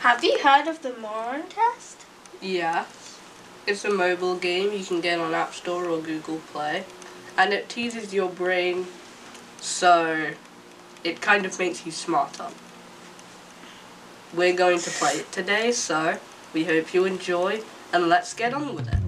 Have you heard of the Moron test? Yeah. It's a mobile game you can get on App Store or Google Play. And it teases your brain so it kind of makes you smarter. We're going to play it today, so we hope you enjoy and let's get on with it.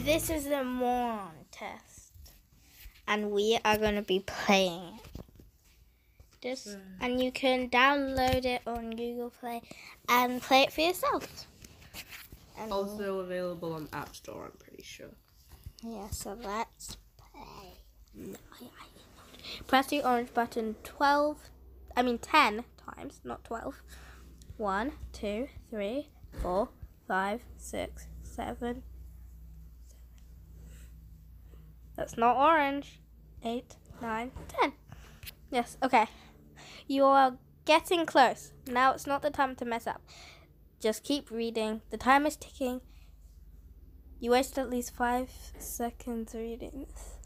So this is the Moron test. And we are going to be playing it. Just, hmm. and you can download it on Google Play and play it for yourself. And Also available on App Store, I'm pretty sure. Yeah, so let's play. Hmm. Press the orange button 12, I mean 10 times, not 12. 1, 2, 3, 4, 5, 6, 7. That's not orange. 8, 9, 10. Yes, okay. You are getting close. Now it's not the time to mess up. Just keep reading. The time is ticking. You wasted at least five seconds reading this.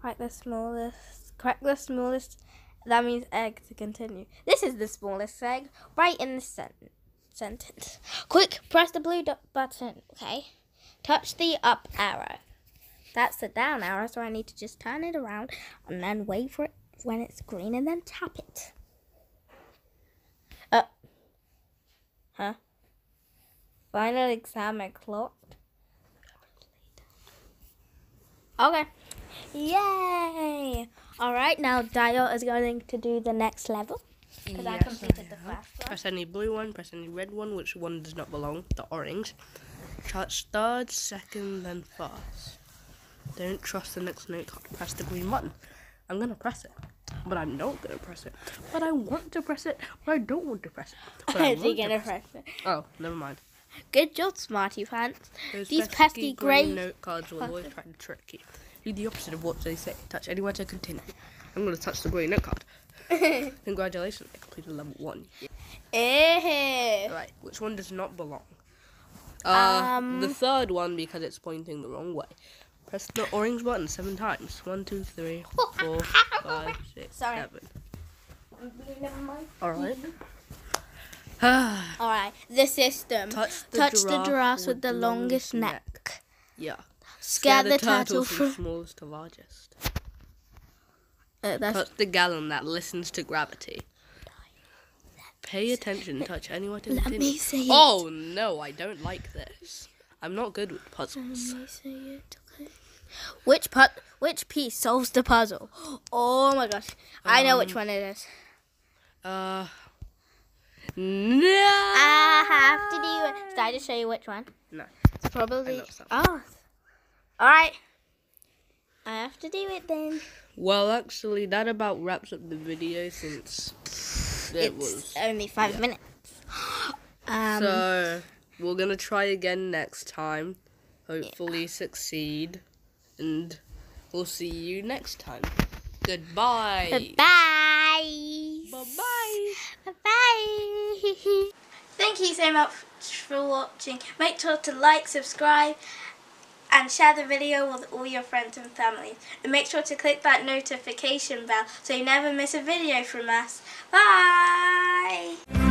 Crack the smallest. Crack the smallest. That means egg to continue. This is the smallest egg. Right in the sen- sentence. Quick, press the blue dot button. Okay. Touch the up arrow. That's the down arrow, so I need to just turn it around and then wait for it when it's green and then tap it. Uh. Huh? Final exam clocked. Okay. Yay! Alright, now Dio is going to do the next level. Because I Yes, completed I am. first one. Press any blue one, press any red one, which one does not belong, the orange. Touch third, second, then first. Don't trust the next note card. Press the green button. I'm gonna press it, but I'm not gonna press it. But I want to press it, but I don't want to press it. But I he gonna press press it? it. Oh, never mind. Good job, Smarty Pants. Those These pesky grey- note cards will always try to trick you. Do the opposite of what they say. Touch anywhere to continue. I'm gonna touch the green note card. Congratulations, I completed level one. Eh. Right, which one does not belong? Uh, Um. the third one because it's pointing the wrong way. Press the orange button seven times. One, two, three, four, five, six, Sorry. seven. Alright. Alright, the system. Touch the Touch giraffe, the giraffes with the longest neck. Yeah. Scare the turtle from from. smallest to largest. Uh, that's Touch the gallon that listens to gravity. Pay attention. Touch anywhere to Let me say it. Oh no, I don't like this. I'm not good with puzzles. Let me say it. Which put which piece solves the puzzle? Oh my gosh. I know which one it is. Uh. No. I have to do it. Should I just show you which one? No. It's probably. Oh. Alright. I have to do it then. Well, actually, that about wraps up the video since it it's was. only five minutes. Um So we're gonna try again next time. Hopefully, succeed, and we'll see you next time. Goodbye. Bye. Bye bye. Bye. Thank you so much for watching. Make sure to like, subscribe, and share the video with all your friends and family. And make sure to click that notification bell so you never miss a video from us. Bye.